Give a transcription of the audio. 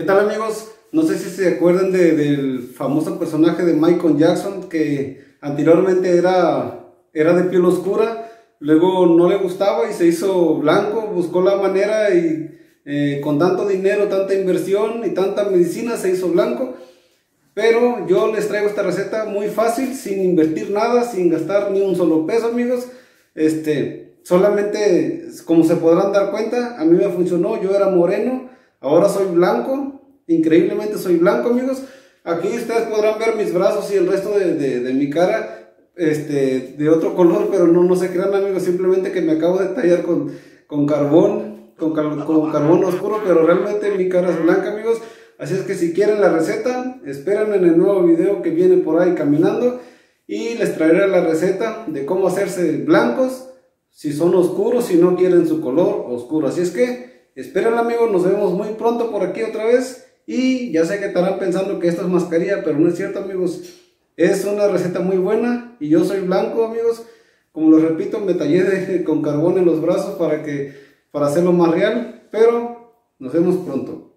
¿Qué tal amigos? No sé si se acuerdan del famoso personaje de Michael Jackson que anteriormente era, era de piel oscura, luego no le gustaba y se hizo blanco, buscó la manera y eh, con tanto dinero, tanta inversión y tanta medicina se hizo blanco. Pero yo les traigo esta receta muy fácil, sin invertir nada, sin gastar ni un solo peso amigos. Este, solamente, como se podrán dar cuenta, a mí me funcionó, yo era moreno, ahora soy blanco, Increíblemente soy blanco, amigos. Aquí ustedes podrán ver mis brazos y el resto de, mi cara este, de otro color, pero no, no se crean, amigos. Simplemente que me acabo de tallar con, con carbón, con, con carbón oscuro, pero realmente mi cara es blanca, amigos. Así es que si quieren la receta, esperen en el nuevo video que viene por ahí caminando y les traeré la receta de cómo hacerse blancos si son oscuros, si no quieren su color oscuro. Así es que esperen amigos, nos vemos muy pronto por aquí otra vez y ya sé que estarán pensando que esto es mascarilla, pero no es cierto, amigos. Es una receta muy buena y yo soy blanco, amigos. Como lo repito, me tallé con carbón en los brazos para, que, para hacerlo más real, pero nos vemos pronto.